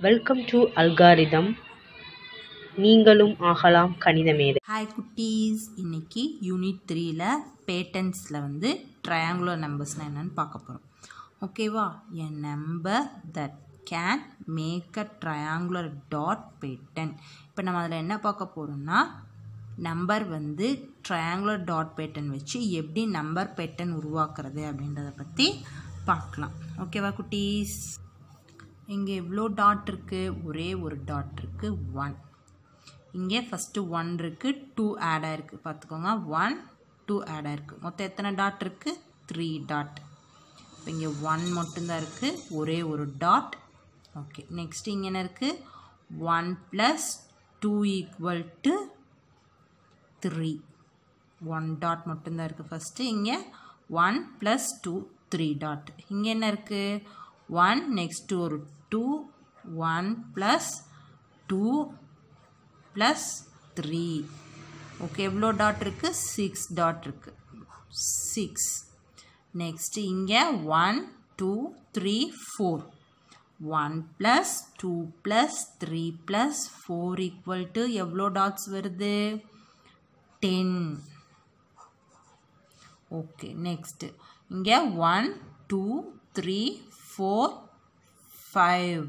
Welcome to algorithm நீங்களும் ஆகலாம் கணித மேதை ஹாய் குட்டீஸ். இன்னைக்கு யூனிட் த்ரீல பேட்டன்ஸில் வந்து ட்ரையாங்குலர் நம்பர்ஸ்னால் என்னென்னு பார்க்க போகிறோம் ஓகேவா a number that can make a triangular dot pattern இப்போ நம்ம அதில் என்ன பார்க்க போகிறோம்னா நம்பர் வந்து ட்ரையாங்குலர் டாட் பேட்டன் வச்சு எப்படி நம்பர் பேட்டன் உருவாக்குறது அப்படின்றத பற்றி பார்க்கலாம். ஓகேவா குட்டீஸ்? இங்கே எவ்வளோ டாட் இருக்குது ஒரே ஒரு டாட் இருக்குது ஒன் இங்கே ஃபஸ்ட்டு ஒன் இருக்குது டூ ஆட் ஆயிருக்கு. பார்த்துக்கோங்க ஒன் டூ ஆட் ஆயிருக்கு. மொத்தம் எத்தனை டாட் இருக்குது த்ரீ டாட் இப்போ இங்கே ஒன் மட்டும்தான் இருக்குது ஒரே ஒரு டாட் ஓகே நெக்ஸ்ட் இங்கே என்ன இருக்குது one plus two equal to three one dot மட்டும்தான் இருக்குது ஃபஸ்ட்டு இங்கே one plus two three dot இங்கே என்ன இருக்குது ஒன் நெக்ஸ்ட்டு ஒரு two one plus two plus three okay எவ்வளோ டாட் இருக்குது சிக்ஸ் டாட் இருக்குது சிக்ஸ் நெக்ஸ்ட்டு இங்கே one two three four one plus two plus three plus four equal to எவ்வளோ dots வருது? டென் ஓகே நெக்ஸ்ட்டு இங்கே one two three four five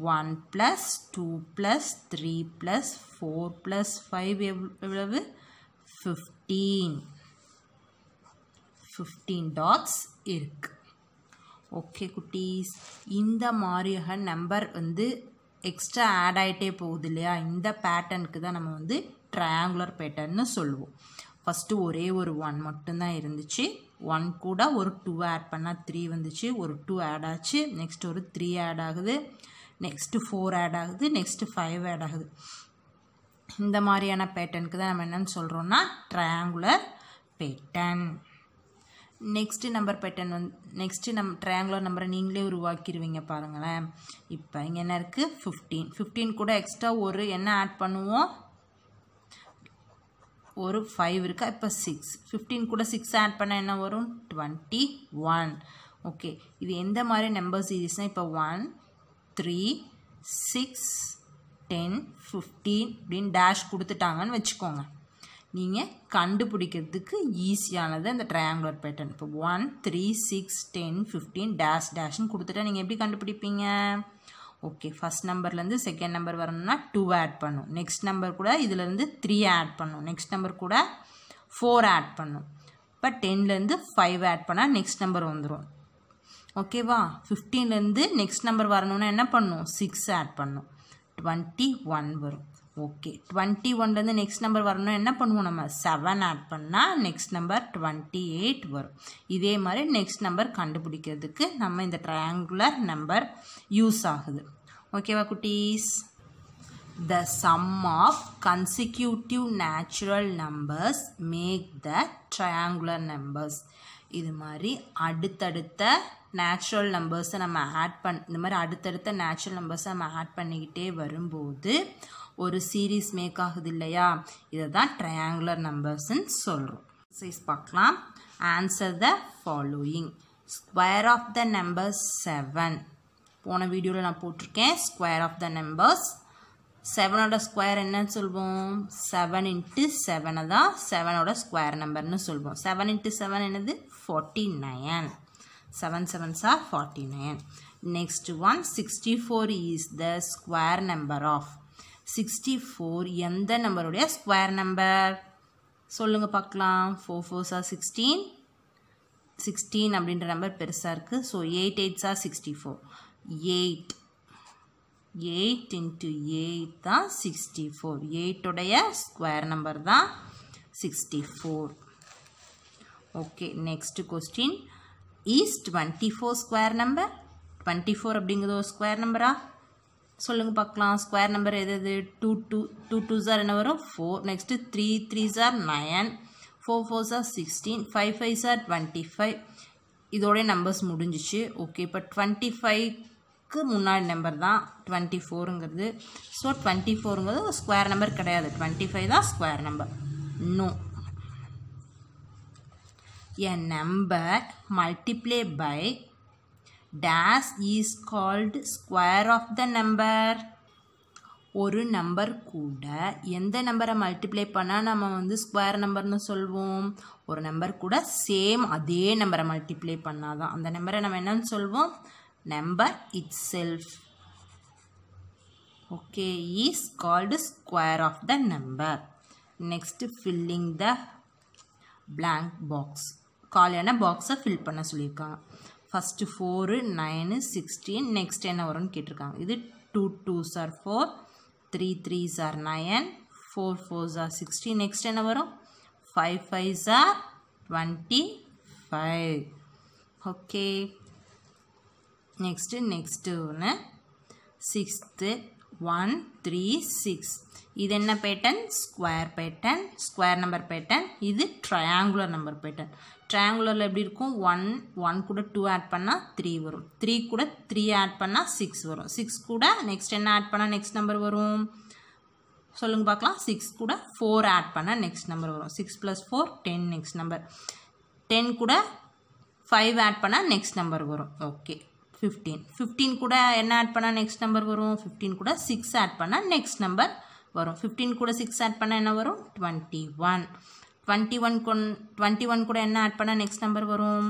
one plus two plus three plus four plus five எவ்வளவு? Fifteen fifteen dots இருக்கு. Okay குட்டீஸ். இந்த மாதிரியாக number வந்து extra add ஆகிட்டே போகுது இல்லையா? இந்த பேட்டர்னுக்கு தான் நம்ம வந்து ட்ரையாங்குலர் பேட்டர்ன்னு சொல்லுவோம். ஃபஸ்ட்டு ஒரே ஒரு ஒன் மட்டும்தான் இருந்துச்சு. ஒன் கூட ஒரு டூ ஆட் பண்ணால் த்ரீ வந்துச்சு. ஒரு டூ ஆட் ஆச்சு. நெக்ஸ்ட் ஒரு த்ரீ ஆட் ஆகுது. நெக்ஸ்ட்டு ஃபோர் ஆட் ஆகுது. நெக்ஸ்ட்டு ஃபைவ் ஆட் ஆகுது. இந்த மாதிரியான பேட்டர்னுக்கு தான் நம்ம என்னென்னு சொல்கிறோன்னா triangular pattern next number pattern வந்து நெக்ஸ்ட்டு நம் ட்ரையாங்குலர் நம்பரை நீங்களே உருவாக்கிடுவீங்க பாருங்களேன். இப்போ இங்கே என்ன இருக்குது ஃபிஃப்டீன் ஃபிஃப்டீன் கூட எக்ஸ்ட்ரா ஒரு என்ன ஆட் பண்ணுவோம்? ஒரு ஃபைவ் இருக்கா? இப்போ சிக்ஸ் ஃபிஃப்டீன் கூட சிக்ஸ் ஆட் பண்ணால் என்ன வரும்? டுவெண்ட்டி ஒன் ஓகே இது எந்த மாதிரி நம்பர் சீரீஸ்னால் இப்போ one three six ten fifteen அப்படின்னு டேஷ் கொடுத்துட்டாங்கன்னு வச்சுக்கோங்க. நீங்கள் கண்டுபிடிக்கிறதுக்கு ஈஸியானது அந்த ட்ரையாங்குலர் பேட்டர்ன் இப்போ one three six ten fifteen dash டேஷ்னு கொடுத்துட்டா நீங்கள் எப்படி கண்டுபிடிப்பீங்க? ஓகே ஃபஸ்ட் நம்பர்லேருந்து செகண்ட் நம்பர் வரணும்னா டூ ஆட் பண்ணும். நெக்ஸ்ட் நம்பர் கூட இதுலேருந்து த்ரீ ஆட் பண்ணும். நெக்ஸ்ட் நம்பர் கூட ஃபோர் ஆட் பண்ணும். இப்போ டென்லேருந்து ஃபைவ் ஆட் பண்ணால் நெக்ஸ்ட் நம்பர் வந்துடும் ஓகேவா ஃபிஃப்டீன்லேருந்து நெக்ஸ்ட் நம்பர் வரணும்னா என்ன பண்ணும்? சிக்ஸ் ஆட் பண்ணும். டுவெண்ட்டி ஒன் வரும். ஓகே டுவெண்ட்டி ஒன்லேருந்து நெக்ஸ்ட் நம்பர் வரணும். என்ன பண்ணுவோம் நம்ம? செவன் ஆட் பண்ணால் நெக்ஸ்ட் நம்பர் டுவெண்ட்டி எயிட் வரும். இதே மாதிரி நெக்ஸ்ட் நம்பர் கண்டுபிடிக்கிறதுக்கு நம்ம இந்த ட்ரையாங்குலர் நம்பர் யூஸ் ஆகுது. ஓகேவா குட்டீஸ்? The sum of consecutive natural numbers make the triangular numbers இது மாதிரி அடுத்தடுத்த நேச்சுரல் நம்பர்ஸை நம்ம ஆட் பண் இந்த மாதிரி அடுத்தடுத்த நேச்சுரல் நம்பர்ஸை நம்ம ஆட் பண்ணிக்கிட்டே வரும்போது ஒரு சீரீஸ் மேக் ஆகுது இல்லையா இதை தான் ட்ரையாங்குலர் நம்பர்ஸ்ன்னு சொல்கிறோம் சைஸ் பார்க்கலாம். Answer the following square of the number seven போன வீடியோவில் நான் போட்டிருக்கேன். ஸ்கொயர் ஆஃப் த நம்பர்ஸ் செவனோட ஸ்கொயர் என்னன்னு சொல்வோம்? செவன் இன்ட்டு செவனை தான் செவனோட ஸ்கொயர் நம்பர்னு சொல்வோம். செவன் இன்ட்டு செவன் என்னது? Forty nine seven sevens are forty nine next one sixty four is the square number of sixty four எந்த நம்பருடைய? ஸ்கொயர் நம்பர் சொல்லுங்கள் பார்க்கலாம். Four fours are sixteen sixteen அப்படின்ற number பெருசாக இருக்குது so eight எயிட்ஸா sixty four eight eight into eight தான் sixty four எயிட்டுடைய square number தான் sixty four okay next question is twenty four square number twenty four அப்படிங்கிறது ஒரு ஸ்கொயர் நம்பரா சொல்லுங்கள் பார்க்கலாம் ஸ்கொயர் நம்பர் எது எது? Two two two two are என்ன வரும்? Four next three three are nine four four are sixteen five five are twenty five இதோடைய நம்பர்ஸ் முடிஞ்சிச்சு. ஓகே இப்போ டுவெண்ட்டி ஃபைவ்க்கு முன்னாடி நம்பர் தான் டுவெண்ட்டி ஃபோருங்கிறது ஸோ டுவெண்ட்டி ஃபோருங்கிறது ஸ்கொயர் நம்பர் கிடையாது. டுவெண்ட்டி ஃபைவ் தான் square number no an number multiply by this is called square of the number ஒரு நம்பர் கூட எந்த நம்பரை மல்டிப்ளை பண்ணால் நம்ம வந்து ஸ்கொயர் நம்பர்னு சொல்வோம். ஒரு நம்பர் கூட சேம் அதே நம்பரை மல்டிப்ளை பண்ணால் தான் அந்த நம்பரை நம்ம என்னன்னு சொல்வோம்? Number itself okay is called square of the number next filling the blank box காலியான பாக்ஸை ஃபில் பண்ண சொல்லியிருக்காங்க. First four nine sixteen next என்ன வரும்னு கேட்டிருக்காங்க. இது two twos are four three threes are nine four fours are sixteen next என்ன வரும்? Five five sir twenty five okay next next ஒன்று சிக்ஸ்த்து ஒன் த்ரீ சிக்ஸ் இது என்ன pattern square pattern square number pattern இது triangular number pattern ட்ரையாங்குலரில் எப்படி இருக்கும்? One one கூட டூ ஆட் பண்ணால் த்ரீ வரும். த்ரீ கூட த்ரீ ஆட் பண்ணால் சிக்ஸ் வரும். சிக்ஸ் கூட நெக்ஸ்ட் என்ன ஆட் பண்ணால் நெக்ஸ்ட் நம்பர் வரும்? சொல்லுங்க பார்க்கலாம். சிக்ஸ் கூட ஃபோர் ஆட் பண்ணால் நெக்ஸ்ட் நம்பர் வரும். Six plus four ten next number ten கூட ஃபைவ் ஆட் பண்ணால் நெக்ஸ்ட் நம்பர் வரும். ஓகே ஃபிஃப்டீன் ஃபிஃப்டீன் கூட என்ன ஆட் பண்ணால் நெக்ஸ்ட் நம்பர் வரும்? ஃபிஃப்டீன் கூட சிக்ஸ் ஆட் பண்ணால் நெக்ஸ்ட் நம்பர் வரும். ஃபிஃப்டீன் கூட சிக்ஸ் ஆட் பண்ணால் என்ன வரும்? டுவெண்ட்டி ஒன் டுவெண்ட்டி ஒன் கொன் டுவெண்ட்டி ஒன் கூட என்ன ஆட் பண்ணால் நெக்ஸ்ட் நம்பர் வரும்?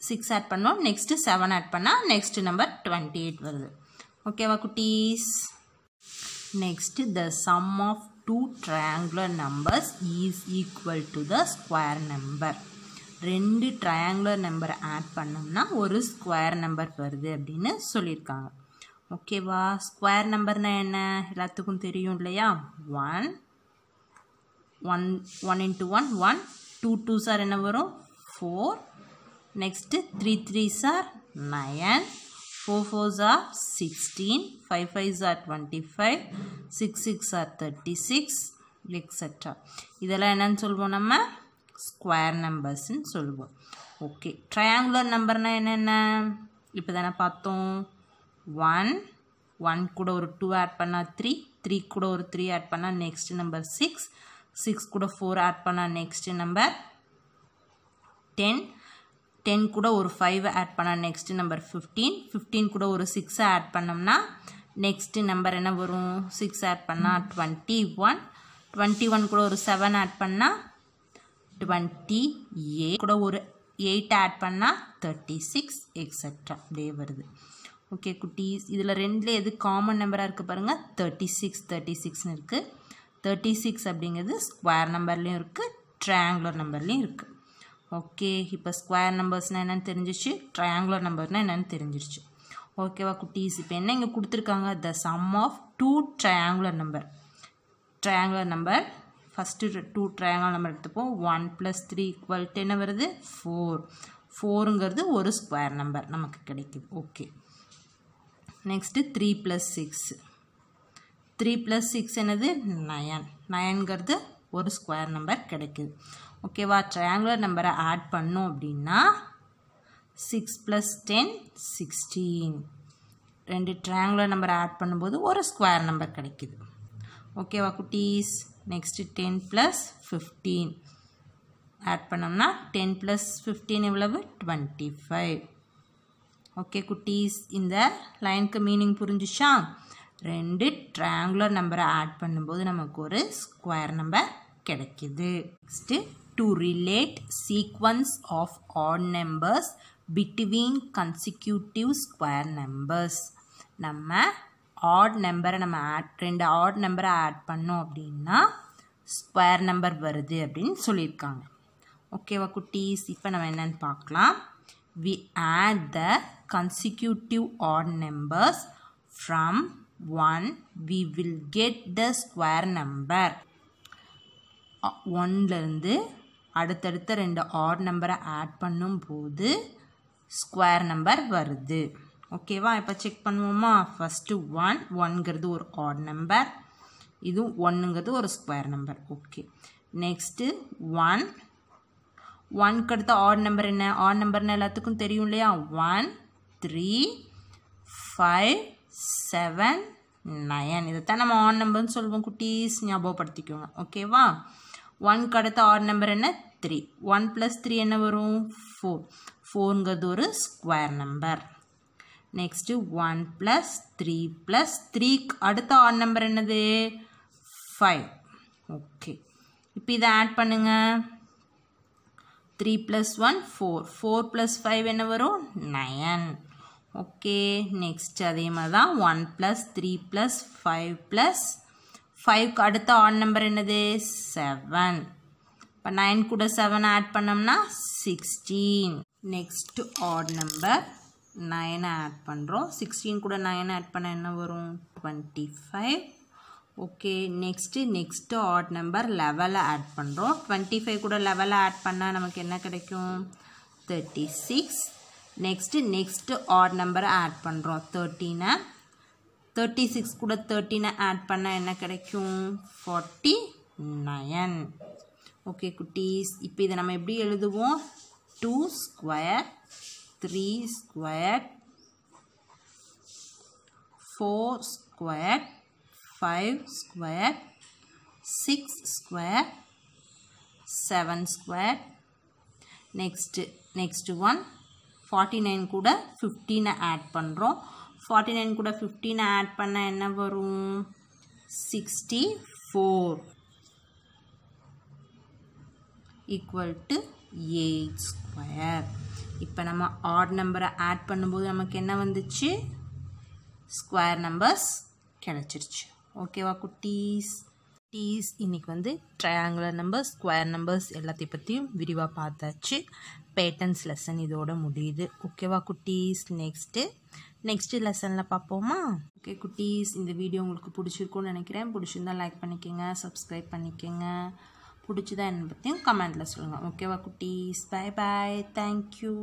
சிக்ஸ் ஆட் பண்ணோம் நெக்ஸ்ட்டு செவன் ஆட் பண்ணால் நெக்ஸ்ட் நம்பர் டுவெண்ட்டி எயிட் வருது ஓகேவா குட்டீஸ்? Next the sum of two triangular numbers is equal to the square number ரெண்டு ட்ரையாங்குலர் நம்பரை ஆட் பண்ணோம்னா ஒரு ஸ்கொயர் நம்பர் வருது அப்படின்னு சொல்லியிருக்காங்க. ஓகேவா ஸ்கொயர் நம்பர்னால் என்ன? எல்லாத்துக்கும் தெரியும் இல்லையா? One one one into one one two two are என்ன வரும்? Four next three three are nine four fours are sixteen five five are twenty five six six are thirty six extra இதெல்லாம் என்னன்னு சொல்லுவோம் நம்ம? ஸ்கொயர் நம்பர்ஸ்ன்னு சொல்லுவோம். Okay triangular நம்பர்னால் என்னென்ன? இப்போ தானே பார்த்தோம். ஒன் ஒன் கூட ஒரு டூ ஆட் பண்ணால் த்ரீ த்ரீ கூட ஒரு த்ரீ ஆட் பண்ணால் நெக்ஸ்ட் நம்பர் சிக்ஸ் சிக்ஸ் கூட ஃபோர் ஆட் பண்ணால் நெக்ஸ்ட் நம்பர் டென் டென் கூட ஒரு ஃபைவ் ஆட் பண்ணால் நெக்ஸ்ட் நம்பர் ஃபிஃப்டீன் ஃபிஃப்டீன் கூட ஒரு சிக்ஸை ஆட் பண்ணோம்னா நெக்ஸ்ட் நம்பர் என்ன வரும்? சிக்ஸ் ஆட் பண்ணால் டுவெண்ட்டி ஒன் டுவெண்ட்டி ஒன் கூட ஒரு செவன் ஆட் பண்ணால் டுவெண்ட்டி ஏ. கூட ஒரு எயிட் ஆட் பண்ணால் தேர்ட்டி சிக்ஸ் எக்ஸட்ரா அப்படியே வருது. ஓகே குட்டீஸ். இதில் ரெண்டில் எது காமன் நம்பராக இருக்குது பாருங்கள் தேர்ட்டி சிக்ஸ் தேர்ட்டி சிக்ஸ்னு இருக்குது தேர்ட்டி சிக்ஸ் அப்படிங்கிறது ஸ்கொயர் நம்பர்லேயும் இருக்குது ட்ரையாங்குலர் நம்பர்லேயும் இருக்குது ஓகே இப்போ ஸ்கொயர் நம்பர்ஸ்னால் என்னென்னு தெரிஞ்சிச்சு? ட்ரையாங்குலர் நம்பர்னால் என்னென்னு தெரிஞ்சிருச்சு. ஓகேவா குட்டீஸ். இப்போ என்ன இங்கே கொடுத்துருக்காங்க? The sum of two triangular number triangular number first two triangle number எடுத்துப்போம். ஒன் ப்ளஸ் த்ரீ ஈக்குவல் என்ன வருது? ஃபோர் ஃபோருங்கிறது ஒரு ஸ்கொயர் நம்பர் நமக்கு கிடைக்குது. Okay next three plus six three plus six என்னது? நயன் நயன்கிறது ஒரு ஸ்கொயர் நம்பர் கிடைக்குது. ஓகேவா ட்ரையாங்குலர் நம்பரை ஆட் பண்ணோம் அப்படின்னா சிக்ஸ் ப்ளஸ் டென் சிக்ஸ்டீன் ரெண்டு ட்ரையாங்குலர் நம்பரை ஆட் பண்ணும்போது ஒரு ஸ்கொயர் நம்பர் கிடைக்குது. ஓகேவா குட்டீஸ்? Next ten plus fifteen add பண்ணோம்னா டென் ப்ளஸ் ஃபிஃப்டீன் எவ்வளவு? டுவெண்ட்டி ஃபைவ் ஓகே குட்டீஸ் இந்த லைனுக்கு மீனிங் புரிஞ்சுச்சா? ரெண்டு ட்ரையாங்குலர் நம்பரை ஆட் பண்ணும்போது நமக்கு ஒரு ஸ்கொயர் நம்பர் கிடைக்குது. Next to relate sequence of odd numbers between consecutive square numbers நம்ம ஆட் நம்பரை நம்ம ஆட் ரெண்டு ஆட் நம்பரை ஆட் பண்ணோம் அப்படின்னா ஸ்கொயர் நம்பர் வருது அப்படின்னு சொல்லியிருக்காங்க. ஓகேவா குட்டீஸ்? இப்போ நம்ம என்னென்னு பார்க்கலாம். We add the consecutive odd numbers from one we will get the square number ஒன்லேருந்து அடுத்தடுத்த ரெண்டு ஆட் நம்பரை ஆட் பண்ணும்போது ஸ்கொயர் நம்பர் வருது. ஓகேவா? இப்போ செக் பண்ணுவோமா? ஃபஸ்ட்டு ஒன் ஒன்ங்கிறது ஒரு ஆட் நம்பர் இதுவும் ஒன்றுங்கிறது ஒரு square number okay next one ஒன்க்கு அடுத்த ஆட் நம்பர் என்ன? ஆட் நம்பர்னு எல்லாத்துக்கும் தெரியும் இல்லையா? One three five seven nine இதைத்தான் நம்ம ஆட் நம்பர்னு சொல்லுவோம் குட்டீஸ். ஞாபகப்படுத்திக்கோங்க. ஓகேவா? ஒன்க்கு அடுத்த ஆட் நம்பர் என்ன? த்ரீ ஒன் ப்ளஸ் த்ரீ என்ன வரும்? ஃபோர் ஃபோருங்கிறது ஒரு square number next one plus three plus த்ரீக்கு அடுத்த ஆட் நம்பர் என்னது? ஃபைவ் ஓகே இப்போ இதை ஆட் பண்ணுங்கள் three plus one four four plus five என்ன வரும்? நயன் ஓகே நெக்ஸ்ட் அதே மாதிரி தான் one plus three plus five plus ஃபைவ்க்கு அடுத்த ஆட் நம்பர் என்னது? செவன் இப்போ நைன் கூட செவன் ஆட் பண்ணோம்னா சிக்ஸ்டீன் நெக்ஸ்ட் ஆட் நம்பர் நைனை ஆட் பண்ணுறோம் சிக்ஸ்டீன் கூட நைன் ஆட் பண்ண என்ன வரும்? Twenty five okay next next odd number லெவலை ஆட் பண்ணுறோம் டுவெண்ட்டி ஃபைவ் கூட லெவலை ஆட் பண்ணால் நமக்கு என்ன கிடைக்கும்? Thirty six next next odd நம்பரை ஆட் பண்ணுறோம் தேர்ட்டீனை தேர்ட்டி சிக்ஸ் கூட தேர்ட்டீனை ஆட் பண்ணால் என்ன கிடைக்கும்? ஃபார்ட்டி நயன் ஓகே குட்டீஸ் இப்போ இதை நம்ம எப்படி எழுதுவோம்? Two square three square four square five square six square seven square next next one forty nine கூட ஃபிஃப்டீனை ஆட் பண்ணுறோம் ஃபார்ட்டி நைன் கூட ஃபிஃப்டீனை ஆட் பண்ணால் என்ன வரும் sixty four equal to eight square இப்போ நம்ம ஆட் நம்பரை ஆட் பண்ணும்போது நமக்கு என்ன வந்துச்சு? ஸ்கொயர் நம்பர்ஸ் கிடச்சிருச்சு. ஓகேவா குட்டீஸ்? குட்டீஸ் இன்றைக்கி வந்து ட்ரையாங்குலர் நம்பர்ஸ் ஸ்கொயர் நம்பர்ஸ் எல்லாத்தையும் பற்றியும் விரிவாக பார்த்தாச்சு. பேட்டர்ன்ஸ் லெசன் இதோட முடியுது. ஓகேவா குட்டீஸ்? நெக்ஸ்ட்டு நெக்ஸ்ட்டு லெசனில் பார்ப்போமா? ஓகே குட்டீஸ் இந்த வீடியோ உங்களுக்கு பிடிச்சிருக்கும்னு நினைக்கிறேன். பிடிச்சிருந்தா லைக் பண்ணிக்கோங்க சப்ஸ்கிரைப் பண்ணிக்கோங்க. பிடிச்சதா என்ன பற்றியும் கமெண்ட்டில் சொல்லுங்கள் ஓகேவா குட்டீஸ்? Bye bye thank you